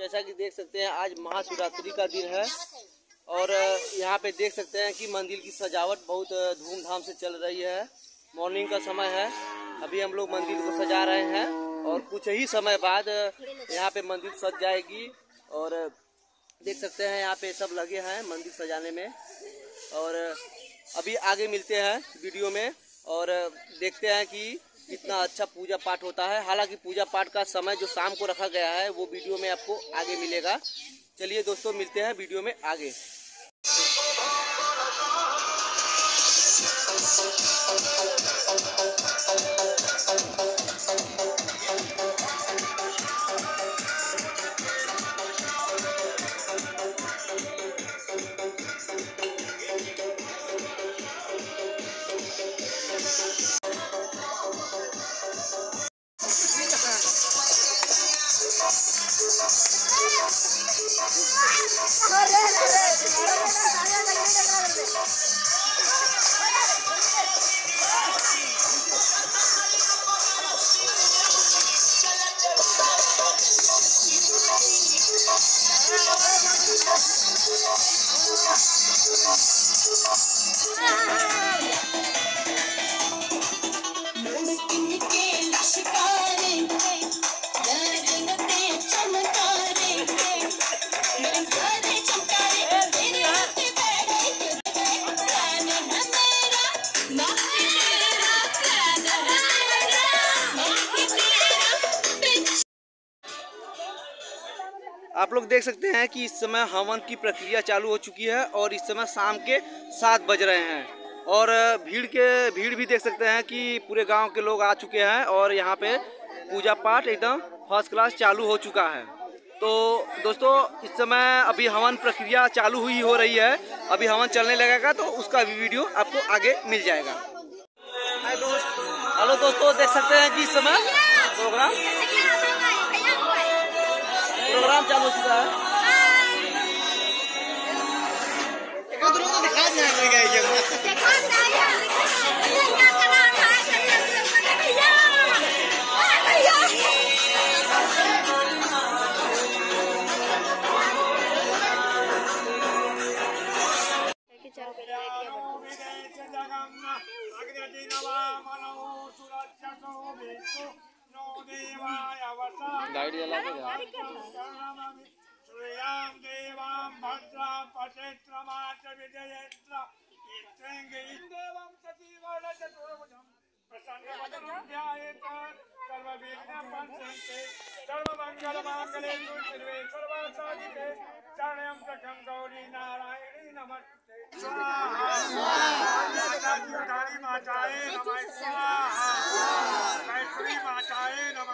जैसा कि देख सकते हैं, आज महाशिवरात्रि का दिन है। और यहाँ पे देख सकते हैं कि मंदिर की सजावट बहुत धूमधाम से चल रही है। मॉर्निंग का समय है। अभी हम लोग मंदिर को सजा रहे हैं और कुछ ही समय बाद यहाँ पे मंदिर सज जाएगी। और देख सकते हैं, यहाँ पे सब लगे हैं मंदिर सजाने में। और अभी आगे मिलते हैं वीडियो में। और देखते हैं कि कितना अच्छा पूजा पाठ होता है। हालाँकि पूजा पाठ का समय जो शाम को रखा गया है, वो वीडियो में आपको आगे मिलेगा। चलिए दोस्तों, मिलते हैं वीडियो में आगे। Ah! आप लोग देख सकते हैं कि इस समय हवन की प्रक्रिया चालू हो चुकी है और इस समय शाम के सात बज रहे हैं। और भीड़ के भीड़ भी देख सकते हैं कि पूरे गाँव के लोग आ चुके हैं और यहाँ पे पूजा पाठ एकदम फ़र्स्ट क्लास चालू हो चुका है। तो दोस्तों इस समय अभी हवन प्रक्रिया चालू हुई हो रही है। अभी हवन चलने लगेगा तो उसका भी वीडियो आपको आगे मिल जाएगा। हेलो दोस्तों देख सकते हैं कि इस समय प्रोग्राम प्रोग्राम चालू हो चुका है लाइट जला के श्रेयां देवां भद्रां पचेत्रमाच विजयेत्र इष्टेङ्गे देवं सतीवरचतुर्भुजं प्रसन्नवदनं ध्यायेत सर्वविघ्नपञ्चन्ते सर्वमङ्गलमाङ्गले सर्वे सर्वसाधिके शरण्यं प्रखं गौरी नारायणी नमस्ते। स्वाहा। माताए नमः। स्वाहा।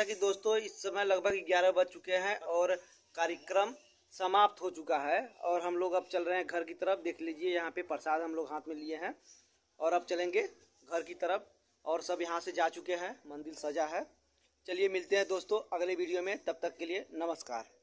दोस्तों, इस समय लगभग ग्यारह बज चुके हैं और कार्यक्रम समाप्त हो चुका है और हम लोग अब चल रहे हैं घर की तरफ़। देख लीजिए, यहाँ पे प्रसाद हम लोग हाथ में लिए हैं और अब चलेंगे घर की तरफ़ और सब यहाँ से जा चुके हैं। मंदिर सजा है। चलिए मिलते हैं दोस्तों अगले वीडियो में। तब तक के लिए नमस्कार।